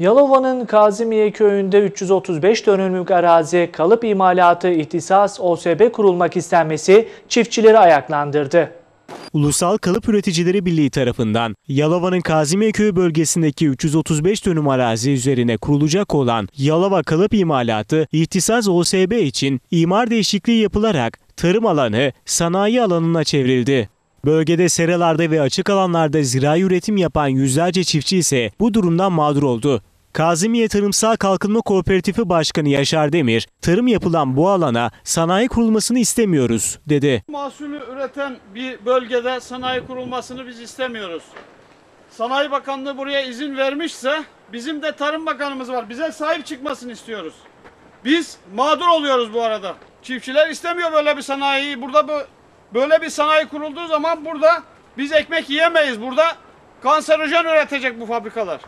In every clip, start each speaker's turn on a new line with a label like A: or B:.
A: Yalova'nın Kazimiye köyünde 335 dönümlük arazi kalıp imalatı ihtisas OSB kurulmak istenmesi çiftçileri ayaklandırdı.
B: Ulusal Kalıp Üreticileri Birliği tarafından Yalova'nın Kazimiye Köyü bölgesindeki 335 dönüm arazi üzerine kurulacak olan Yalova Kalıp İmalatı İhtisas OSB için imar değişikliği yapılarak tarım alanı sanayi alanına çevrildi. Bölgede seralarda ve açık alanlarda zirai üretim yapan yüzlerce çiftçi ise bu durumdan mağdur oldu. Kazimiye Tarımsal Kalkınma Kooperatifi Başkanı Yaşar Demir, tarım yapılan bu alana sanayi kurulmasını istemiyoruz, dedi.
C: Mahsulü üreten bir bölgede sanayi kurulmasını biz istemiyoruz. Sanayi Bakanlığı buraya izin vermişse bizim de Tarım Bakanımız var. Bize sahip çıkmasını istiyoruz. Biz mağdur oluyoruz bu arada. Çiftçiler istemiyor böyle bir sanayiyi. Burada bu- böyle bir sanayi kurulduğu zaman burada biz ekmek yiyemeyiz. Burada kanserojen üretecek bu fabrikalar.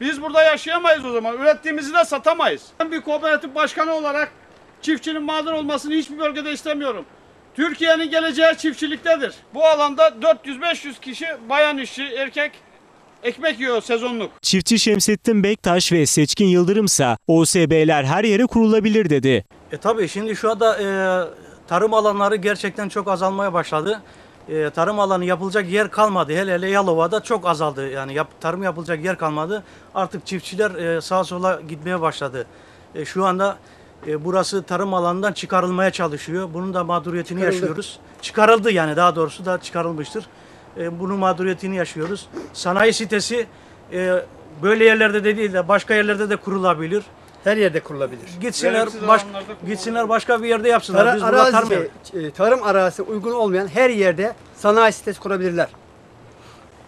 C: Biz burada yaşayamayız o zaman. Ürettiğimizi de satamayız. Ben bir kooperatif başkanı olarak çiftçinin mağdur olmasını hiçbir bölgede istemiyorum. Türkiye'nin geleceği çiftçiliktedir. Bu alanda 400-500 kişi bayan işçi, erkek ekmek yiyor sezonluk.
B: Çiftçi Şemsettin Bektaş ve Seçkin Yıldırımsa OSB'ler her yere kurulabilir dedi.
D: E tabii şimdi şu anda e, tarım alanları gerçekten çok azalmaya başladı. E, tarım alanı yapılacak yer kalmadı. Hele hele Yalova'da çok azaldı. Yani yap, tarım yapılacak yer kalmadı. Artık çiftçiler e, sağa sola gitmeye başladı. E, şu anda e, burası tarım alanından çıkarılmaya çalışıyor. Bunun da mağduriyetini yaşıyoruz. Çıkarıldı yani daha doğrusu da çıkarılmıştır. E, bunun mağduriyetini yaşıyoruz. Sanayi sitesi e, böyle yerlerde de değil de başka yerlerde de kurulabilir.
E: Her yerde kurulabilir.
D: Gitsinler
C: Verimsiz
D: baş,
C: alanlarda kullanılır.
D: gitsinler başka bir yerde yapsınlar. Biz burada tarım
E: arazi, e, tarım arazisi uygun olmayan her yerde sanayi sitesi kurabilirler.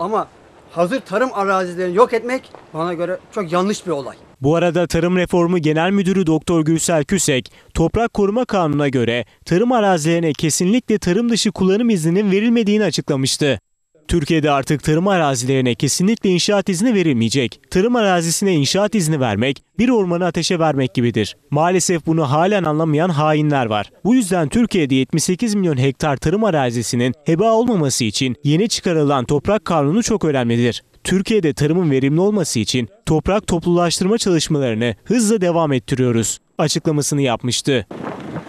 E: Ama hazır tarım arazilerini yok etmek bana göre çok yanlış bir olay.
B: Bu arada Tarım Reformu Genel Müdürü Doktor Gülsel Küsek, Toprak Koruma Kanunu'na göre tarım arazilerine kesinlikle tarım dışı kullanım izninin verilmediğini açıklamıştı. Türkiye'de artık tarım arazilerine kesinlikle inşaat izni verilmeyecek. Tarım arazisine inşaat izni vermek, bir ormanı ateşe vermek gibidir. Maalesef bunu halen anlamayan hainler var. Bu yüzden Türkiye'de 78 milyon hektar tarım arazisinin heba olmaması için yeni çıkarılan toprak kanunu çok önemlidir. Türkiye'de tarımın verimli olması için toprak toplulaştırma çalışmalarını hızla devam ettiriyoruz açıklamasını yapmıştı.